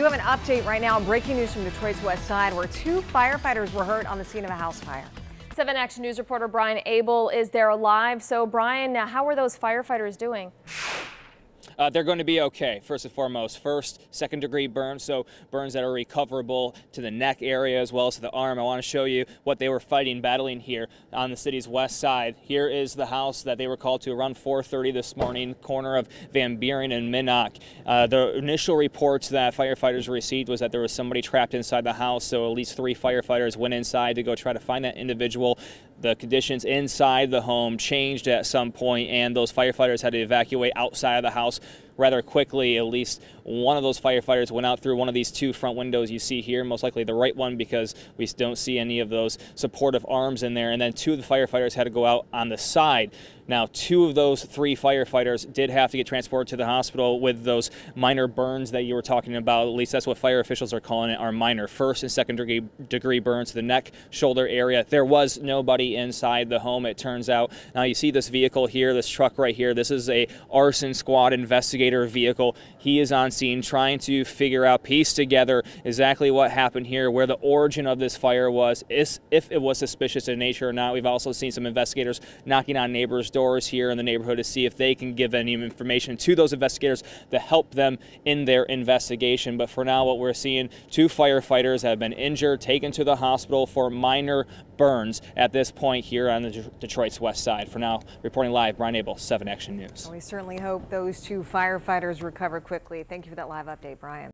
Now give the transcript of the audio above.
You have an update right now. Breaking news from Detroit's west side where two firefighters were hurt on the scene of a house fire. 7 Action News reporter Brian Abel is there alive. So, Brian, now how are those firefighters doing? Uh, they're going to be okay, first and foremost. First, second degree burns, so burns that are recoverable to the neck area as well as to the arm. I want to show you what they were fighting, battling here on the city's west side. Here is the house that they were called to around 4.30 this morning, corner of Van Buren and Minock. Uh, the initial reports that firefighters received was that there was somebody trapped inside the house, so at least three firefighters went inside to go try to find that individual. The conditions inside the home changed at some point, and those firefighters had to evacuate outside of the house rather quickly. At least one of those firefighters went out through one of these two front windows you see here, most likely the right one because we don't see any of those supportive arms in there. And then two of the firefighters had to go out on the side. Now, two of those three firefighters did have to get transported to the hospital with those minor burns that you were talking about. At least that's what fire officials are calling it, are minor first and second degree, degree burns to the neck, shoulder area. There was nobody inside the home, it turns out. Now, you see this vehicle here, this truck right here. This is a arson squad investigator vehicle. He is on scene trying to figure out, piece together exactly what happened here, where the origin of this fire was, if it was suspicious in nature or not. We've also seen some investigators knocking on neighbors' doors here in the neighborhood to see if they can give any information to those investigators to help them in their investigation. But for now, what we're seeing, two firefighters have been injured, taken to the hospital for minor burns at this point here on the Detroit's west side. For now, reporting live, Brian Abel, 7 Action News. Well, we certainly hope those two firefighters recover quickly. Thank you for that live update, Brian.